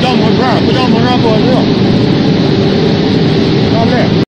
叫摩托，不叫摩托不合适。